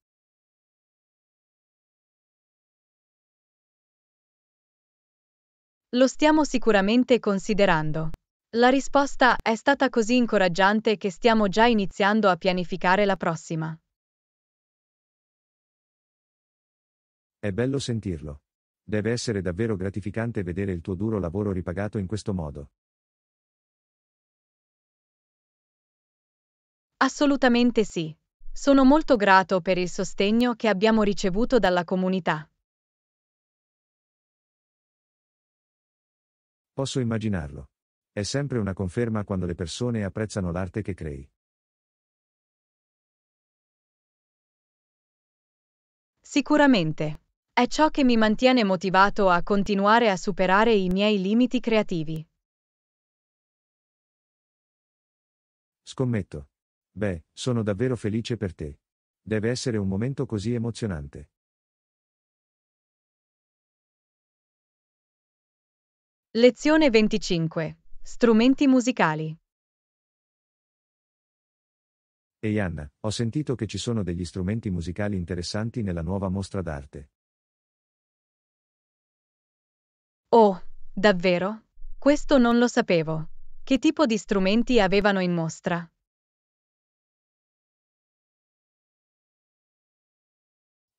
S1: Lo stiamo sicuramente considerando. La risposta è stata così incoraggiante che stiamo già iniziando a pianificare la prossima.
S2: È bello sentirlo. Deve essere davvero gratificante vedere il tuo duro lavoro ripagato in questo modo.
S1: Assolutamente sì. Sono molto grato per il sostegno che abbiamo ricevuto dalla comunità.
S2: Posso immaginarlo. È sempre una conferma quando le persone apprezzano l'arte che crei.
S1: Sicuramente. È ciò che mi mantiene motivato a continuare a superare i miei limiti creativi.
S2: Scommetto. Beh, sono davvero felice per te. Deve essere un momento così emozionante.
S1: Lezione 25. Strumenti musicali.
S2: Ehi Anna, ho sentito che ci sono degli strumenti musicali interessanti nella nuova mostra d'arte.
S1: Oh, davvero? Questo non lo sapevo. Che tipo di strumenti avevano in mostra?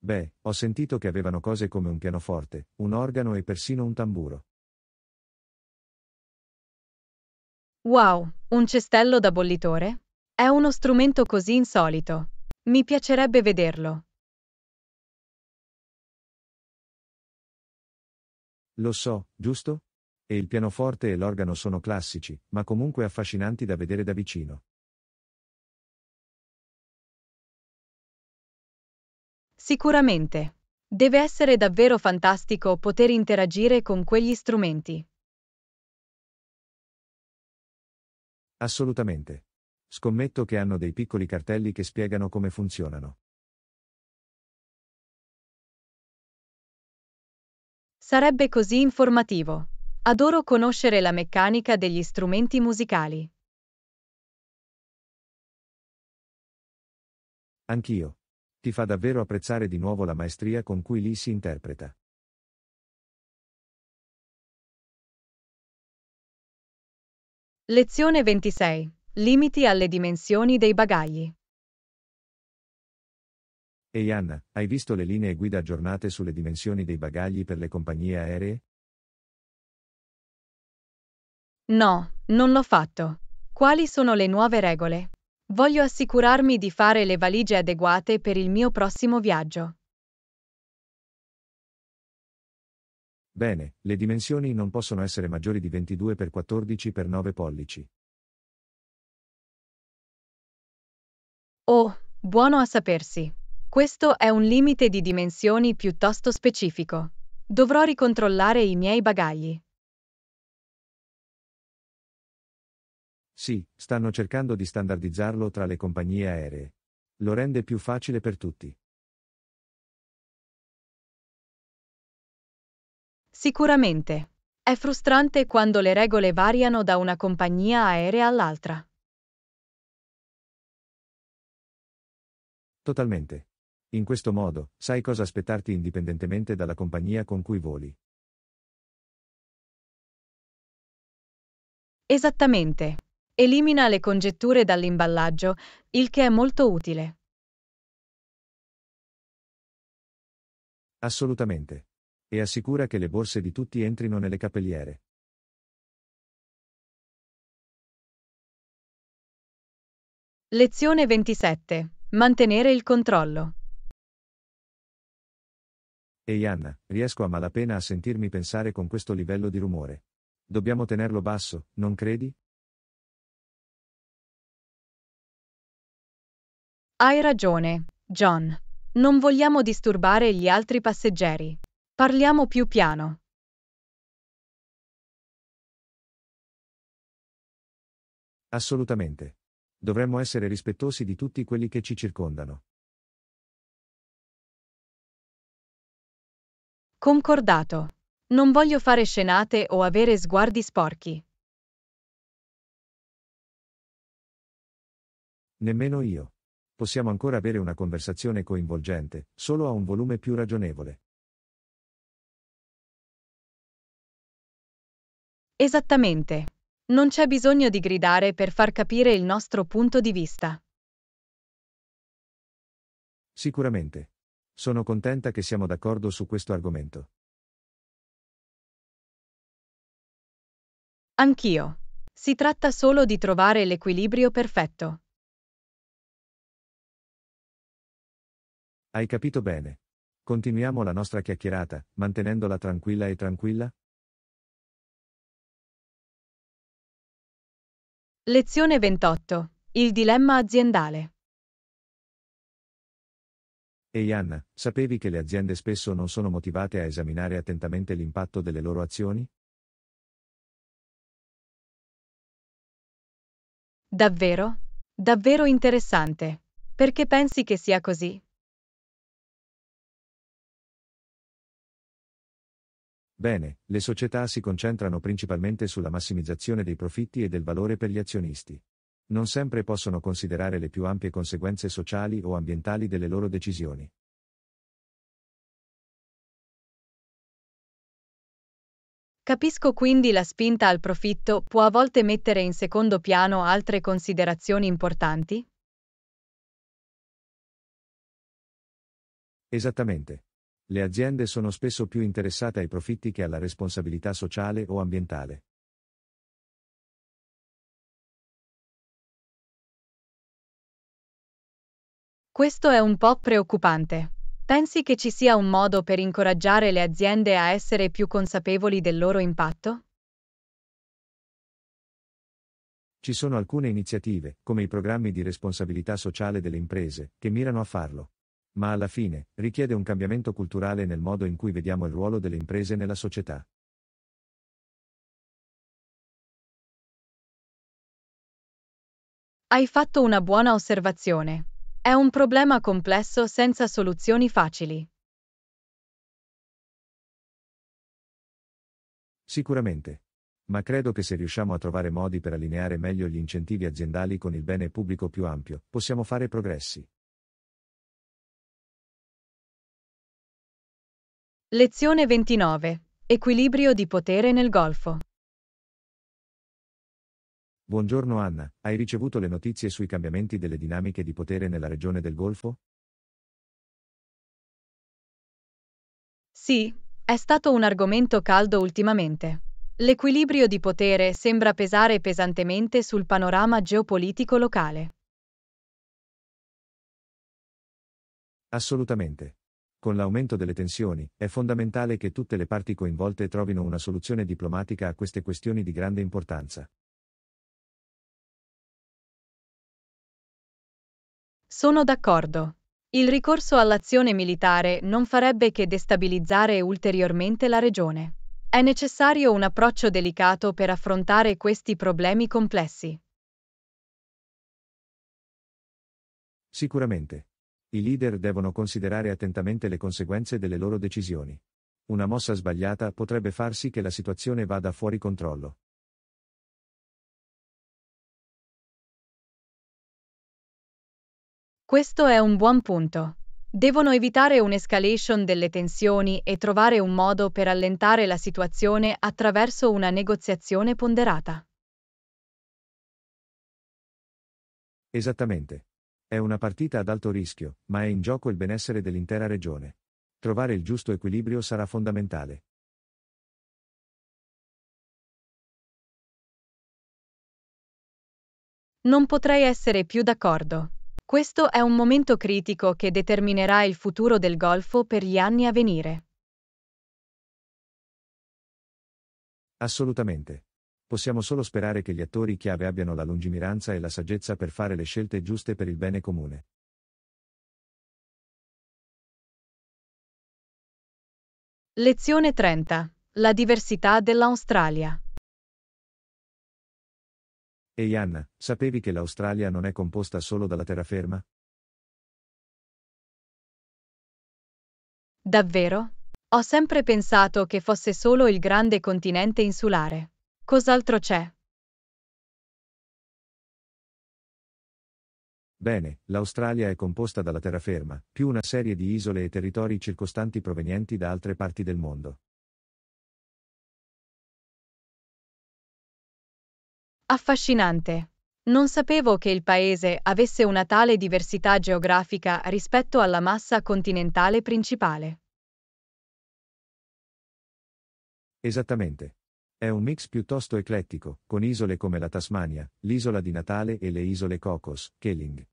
S2: Beh, ho sentito che avevano cose come un pianoforte, un organo e persino un tamburo.
S1: Wow, un cestello da bollitore? È uno strumento così insolito. Mi piacerebbe vederlo.
S2: Lo so, giusto? E il pianoforte e l'organo sono classici, ma comunque affascinanti da vedere da vicino.
S1: Sicuramente. Deve essere davvero fantastico poter interagire con quegli strumenti.
S2: Assolutamente. Scommetto che hanno dei piccoli cartelli che spiegano come funzionano.
S1: Sarebbe così informativo. Adoro conoscere la meccanica degli strumenti musicali.
S2: Anch'io. Ti fa davvero apprezzare di nuovo la maestria con cui lì si interpreta.
S1: Lezione 26. Limiti alle dimensioni dei bagagli.
S2: Ehi Anna, hai visto le linee guida aggiornate sulle dimensioni dei bagagli per le compagnie aeree?
S1: No, non l'ho fatto. Quali sono le nuove regole? Voglio assicurarmi di fare le valigie adeguate per il mio prossimo viaggio.
S2: Bene, le dimensioni non possono essere maggiori di 22 x 14 x 9 pollici.
S1: Oh, buono a sapersi. Questo è un limite di dimensioni piuttosto specifico. Dovrò ricontrollare i miei bagagli.
S2: Sì, stanno cercando di standardizzarlo tra le compagnie aeree. Lo rende più facile per tutti.
S1: Sicuramente. È frustrante quando le regole variano da una compagnia aerea all'altra.
S2: Totalmente. In questo modo, sai cosa aspettarti indipendentemente dalla compagnia con cui voli.
S1: Esattamente. Elimina le congetture dall'imballaggio, il che è molto utile.
S2: Assolutamente e assicura che le borse di tutti entrino nelle cappelliere.
S1: Lezione 27. Mantenere il controllo.
S2: Ehi Anna, riesco a malapena a sentirmi pensare con questo livello di rumore. Dobbiamo tenerlo basso, non credi?
S1: Hai ragione, John. Non vogliamo disturbare gli altri passeggeri. Parliamo più piano.
S2: Assolutamente. Dovremmo essere rispettosi di tutti quelli che ci circondano.
S1: Concordato. Non voglio fare scenate o avere sguardi sporchi.
S2: Nemmeno io. Possiamo ancora avere una conversazione coinvolgente, solo a un volume più ragionevole.
S1: Esattamente. Non c'è bisogno di gridare per far capire il nostro punto di vista.
S2: Sicuramente. Sono contenta che siamo d'accordo su questo argomento.
S1: Anch'io. Si tratta solo di trovare l'equilibrio perfetto.
S2: Hai capito bene. Continuiamo la nostra chiacchierata, mantenendola tranquilla e tranquilla?
S1: Lezione 28. Il dilemma aziendale.
S2: Ehi Anna, sapevi che le aziende spesso non sono motivate a esaminare attentamente l'impatto delle loro azioni?
S1: Davvero? Davvero interessante. Perché pensi che sia così?
S2: Bene, le società si concentrano principalmente sulla massimizzazione dei profitti e del valore per gli azionisti. Non sempre possono considerare le più ampie conseguenze sociali o ambientali delle loro decisioni.
S1: Capisco quindi la spinta al profitto può a volte mettere in secondo piano altre considerazioni importanti?
S2: Esattamente. Le aziende sono spesso più interessate ai profitti che alla responsabilità sociale o ambientale.
S1: Questo è un po' preoccupante. Pensi che ci sia un modo per incoraggiare le aziende a essere più consapevoli del loro impatto?
S2: Ci sono alcune iniziative, come i programmi di responsabilità sociale delle imprese, che mirano a farlo. Ma alla fine, richiede un cambiamento culturale nel modo in cui vediamo il ruolo delle imprese nella società.
S1: Hai fatto una buona osservazione. È un problema complesso senza soluzioni facili.
S2: Sicuramente. Ma credo che se riusciamo a trovare modi per allineare meglio gli incentivi aziendali con il bene pubblico più ampio, possiamo fare progressi.
S1: Lezione 29. Equilibrio di potere nel Golfo.
S2: Buongiorno Anna, hai ricevuto le notizie sui cambiamenti delle dinamiche di potere nella regione del Golfo?
S1: Sì, è stato un argomento caldo ultimamente. L'equilibrio di potere sembra pesare pesantemente sul panorama geopolitico locale.
S2: Assolutamente. Con l'aumento delle tensioni, è fondamentale che tutte le parti coinvolte trovino una soluzione diplomatica a queste questioni di grande importanza.
S1: Sono d'accordo. Il ricorso all'azione militare non farebbe che destabilizzare ulteriormente la regione. È necessario un approccio delicato per affrontare questi problemi complessi.
S2: Sicuramente. I leader devono considerare attentamente le conseguenze delle loro decisioni. Una mossa sbagliata potrebbe far sì che la situazione vada fuori controllo.
S1: Questo è un buon punto. Devono evitare un'escalation delle tensioni e trovare un modo per allentare la situazione attraverso una negoziazione ponderata.
S2: Esattamente. È una partita ad alto rischio, ma è in gioco il benessere dell'intera regione. Trovare il giusto equilibrio sarà fondamentale.
S1: Non potrei essere più d'accordo. Questo è un momento critico che determinerà il futuro del Golfo per gli anni a venire.
S2: Assolutamente. Possiamo solo sperare che gli attori chiave abbiano la lungimiranza e la saggezza per fare le scelte giuste per il bene comune.
S1: Lezione 30. La diversità dell'Australia.
S2: Ehi Anna, sapevi che l'Australia non è composta solo dalla terraferma?
S1: Davvero? Ho sempre pensato che fosse solo il grande continente insulare. Cos'altro c'è?
S2: Bene, l'Australia è composta dalla terraferma, più una serie di isole e territori circostanti provenienti da altre parti del mondo.
S1: Affascinante. Non sapevo che il paese avesse una tale diversità geografica rispetto alla massa continentale principale.
S2: Esattamente. È un mix piuttosto eclettico, con isole come la Tasmania, l'isola di Natale e le isole Cocos, Keeling.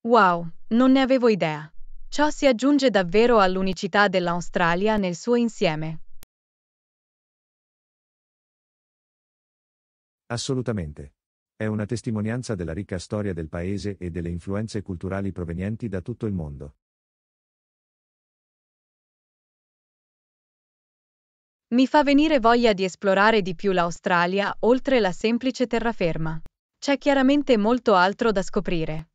S1: Wow, non ne avevo idea. Ciò si aggiunge davvero all'unicità dell'Australia nel suo insieme.
S2: Assolutamente. È una testimonianza della ricca storia del paese e delle influenze culturali provenienti da tutto il mondo.
S1: Mi fa venire voglia di esplorare di più l'Australia oltre la semplice terraferma. C'è chiaramente molto altro da scoprire.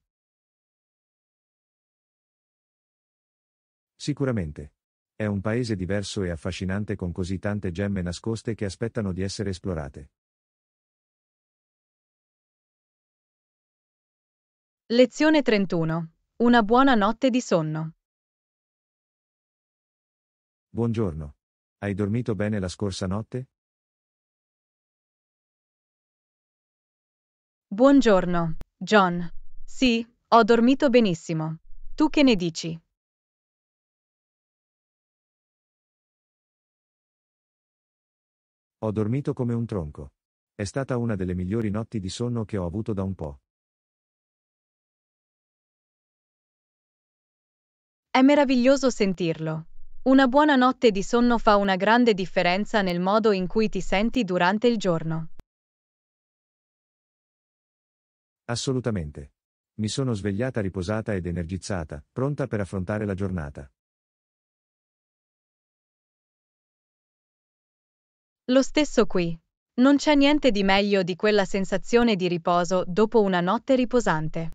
S2: Sicuramente. È un paese diverso e affascinante con così tante gemme nascoste che aspettano di essere esplorate.
S1: Lezione 31. Una buona notte di sonno.
S2: Buongiorno. Hai dormito bene la scorsa notte?
S1: Buongiorno, John. Sì, ho dormito benissimo. Tu che ne dici?
S2: Ho dormito come un tronco. È stata una delle migliori notti di sonno che ho avuto da un po'.
S1: È meraviglioso sentirlo. Una buona notte di sonno fa una grande differenza nel modo in cui ti senti durante il giorno.
S2: Assolutamente. Mi sono svegliata riposata ed energizzata, pronta per affrontare la giornata.
S1: Lo stesso qui. Non c'è niente di meglio di quella sensazione di riposo dopo una notte riposante.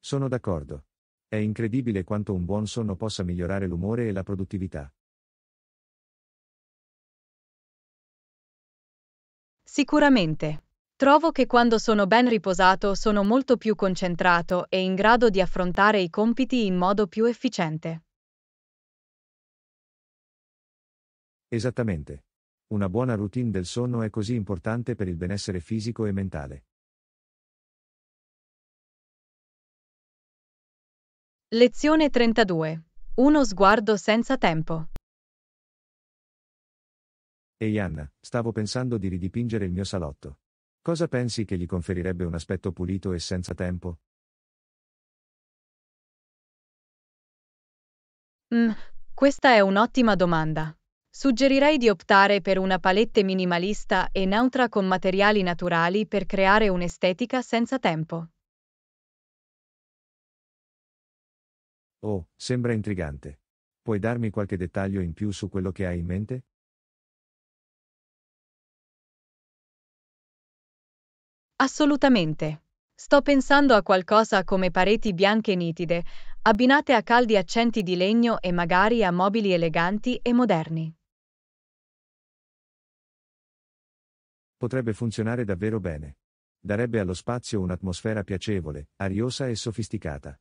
S2: Sono d'accordo. È incredibile quanto un buon sonno possa migliorare l'umore e la produttività.
S1: Sicuramente. Trovo che quando sono ben riposato sono molto più concentrato e in grado di affrontare i compiti in modo più efficiente.
S2: Esattamente. Una buona routine del sonno è così importante per il benessere fisico e mentale.
S1: Lezione 32. Uno sguardo senza tempo.
S2: Ehi Anna, stavo pensando di ridipingere il mio salotto. Cosa pensi che gli conferirebbe un aspetto pulito e senza tempo?
S1: Mm, questa è un'ottima domanda. Suggerirei di optare per una palette minimalista e neutra con materiali naturali per creare un'estetica senza tempo.
S2: Oh, sembra intrigante. Puoi darmi qualche dettaglio in più su quello che hai in mente?
S1: Assolutamente. Sto pensando a qualcosa come pareti bianche nitide, abbinate a caldi accenti di legno e magari a mobili eleganti e moderni.
S2: Potrebbe funzionare davvero bene. Darebbe allo spazio un'atmosfera piacevole, ariosa e sofisticata.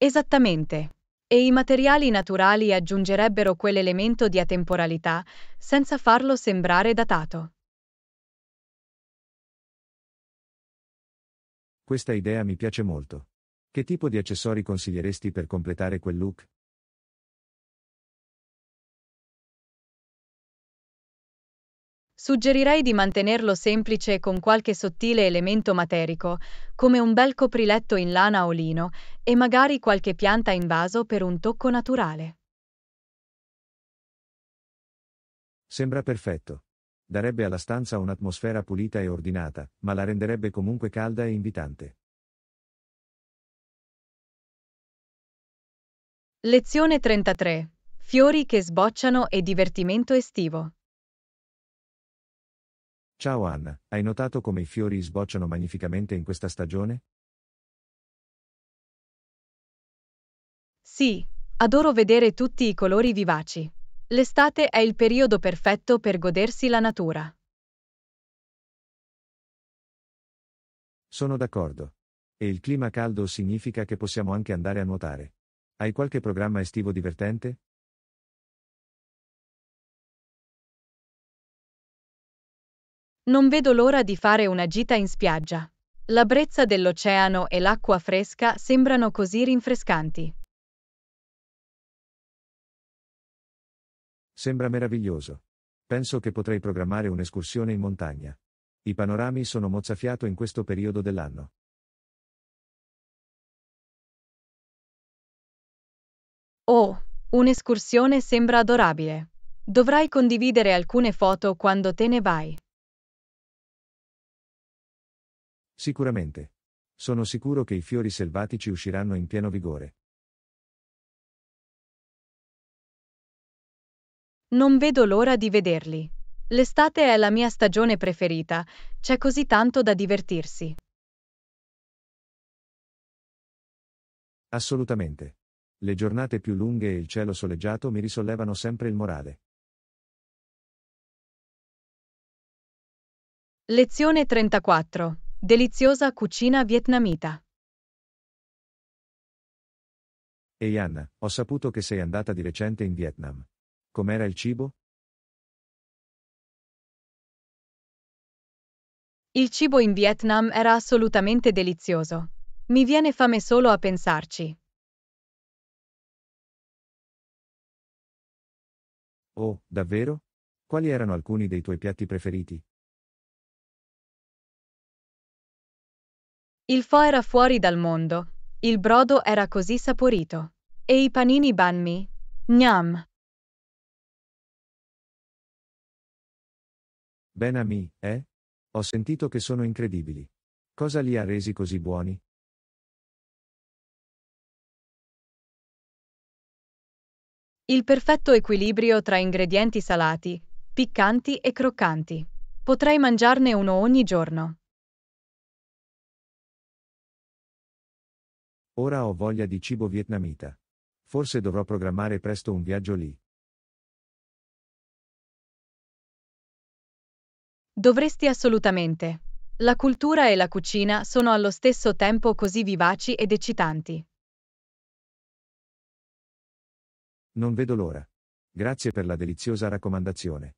S1: Esattamente. E i materiali naturali aggiungerebbero quell'elemento di atemporalità, senza farlo sembrare datato.
S2: Questa idea mi piace molto. Che tipo di accessori consiglieresti per completare quel look?
S1: Suggerirei di mantenerlo semplice con qualche sottile elemento materico, come un bel copriletto in lana o lino, e magari qualche pianta in vaso per un tocco naturale.
S2: Sembra perfetto. Darebbe alla stanza un'atmosfera pulita e ordinata, ma la renderebbe comunque calda e invitante.
S1: Lezione 33. Fiori che sbocciano e divertimento estivo.
S2: Ciao Anna, hai notato come i fiori sbocciano magnificamente in questa stagione?
S1: Sì, adoro vedere tutti i colori vivaci. L'estate è il periodo perfetto per godersi la natura.
S2: Sono d'accordo. E il clima caldo significa che possiamo anche andare a nuotare. Hai qualche programma estivo divertente?
S1: Non vedo l'ora di fare una gita in spiaggia. La brezza dell'oceano e l'acqua fresca sembrano così rinfrescanti.
S2: Sembra meraviglioso. Penso che potrei programmare un'escursione in montagna. I panorami sono mozzafiato in questo periodo dell'anno.
S1: Oh, un'escursione sembra adorabile. Dovrai condividere alcune foto quando te ne vai.
S2: Sicuramente. Sono sicuro che i fiori selvatici usciranno in pieno vigore.
S1: Non vedo l'ora di vederli. L'estate è la mia stagione preferita, c'è così tanto da divertirsi.
S2: Assolutamente. Le giornate più lunghe e il cielo soleggiato mi risollevano sempre il morale.
S1: Lezione 34. Deliziosa cucina vietnamita.
S2: Ehi Anna, ho saputo che sei andata di recente in Vietnam. Com'era il cibo?
S1: Il cibo in Vietnam era assolutamente delizioso. Mi viene fame solo a pensarci.
S2: Oh, davvero? Quali erano alcuni dei tuoi piatti preferiti?
S1: Il pho era fuori dal mondo. Il brodo era così saporito. E i panini banh mi? Gnam.
S2: Ben a me, eh? Ho sentito che sono incredibili. Cosa li ha resi così buoni?
S1: Il perfetto equilibrio tra ingredienti salati, piccanti e croccanti. Potrei mangiarne uno ogni giorno.
S2: Ora ho voglia di cibo vietnamita. Forse dovrò programmare presto un viaggio lì.
S1: Dovresti assolutamente. La cultura e la cucina sono allo stesso tempo così vivaci ed eccitanti.
S2: Non vedo l'ora. Grazie per la deliziosa raccomandazione.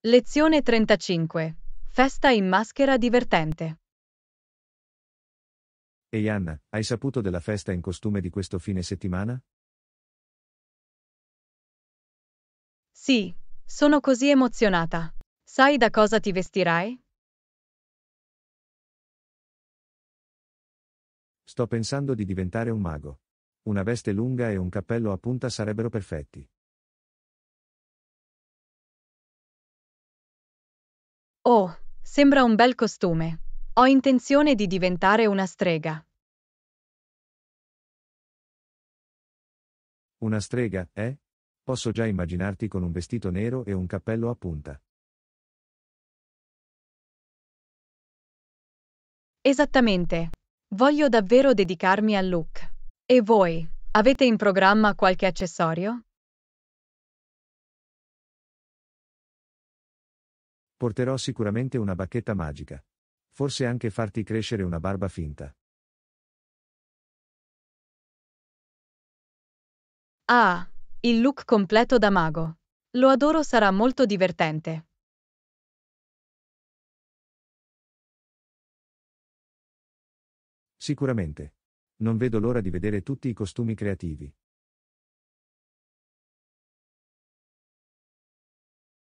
S1: Lezione 35. Festa in maschera divertente.
S2: Ehi Anna, hai saputo della festa in costume di questo fine settimana?
S1: Sì, sono così emozionata. Sai da cosa ti vestirai?
S2: Sto pensando di diventare un mago. Una veste lunga e un cappello a punta sarebbero perfetti.
S1: Oh, sembra un bel costume. Ho intenzione di diventare una strega.
S2: Una strega, eh? Posso già immaginarti con un vestito nero e un cappello a punta.
S1: Esattamente. Voglio davvero dedicarmi al look. E voi, avete in programma qualche accessorio?
S2: Porterò sicuramente una bacchetta magica. Forse anche farti crescere una barba finta.
S1: Ah, il look completo da mago. Lo adoro sarà molto divertente.
S2: Sicuramente. Non vedo l'ora di vedere tutti i costumi creativi.